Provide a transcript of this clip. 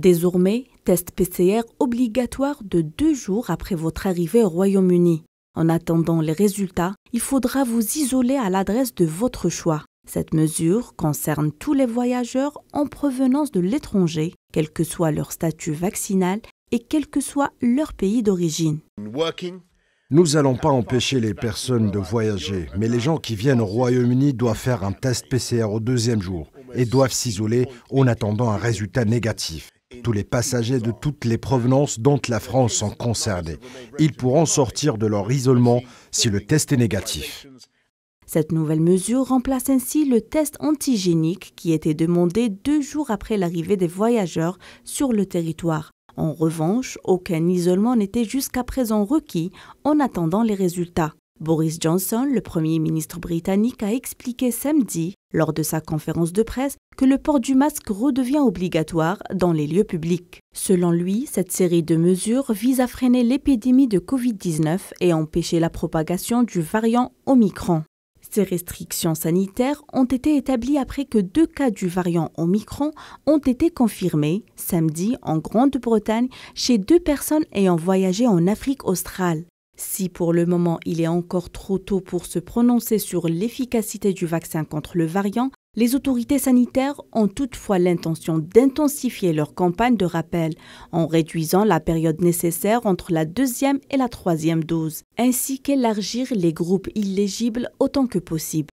Désormais, test PCR obligatoire de deux jours après votre arrivée au Royaume-Uni. En attendant les résultats, il faudra vous isoler à l'adresse de votre choix. Cette mesure concerne tous les voyageurs en provenance de l'étranger, quel que soit leur statut vaccinal et quel que soit leur pays d'origine. Nous n'allons pas empêcher les personnes de voyager, mais les gens qui viennent au Royaume-Uni doivent faire un test PCR au deuxième jour et doivent s'isoler en attendant un résultat négatif. Tous les passagers de toutes les provenances dont la France sont concernés. Ils pourront sortir de leur isolement si le test est négatif. Cette nouvelle mesure remplace ainsi le test antigénique qui était demandé deux jours après l'arrivée des voyageurs sur le territoire. En revanche, aucun isolement n'était jusqu'à présent requis en attendant les résultats. Boris Johnson, le Premier ministre britannique, a expliqué samedi, lors de sa conférence de presse, que le port du masque redevient obligatoire dans les lieux publics. Selon lui, cette série de mesures vise à freiner l'épidémie de Covid-19 et empêcher la propagation du variant Omicron. Ces restrictions sanitaires ont été établies après que deux cas du variant Omicron ont été confirmés samedi en Grande-Bretagne chez deux personnes ayant voyagé en Afrique australe. Si pour le moment il est encore trop tôt pour se prononcer sur l'efficacité du vaccin contre le variant, les autorités sanitaires ont toutefois l'intention d'intensifier leur campagne de rappel en réduisant la période nécessaire entre la deuxième et la troisième dose, ainsi qu'élargir les groupes illégibles autant que possible.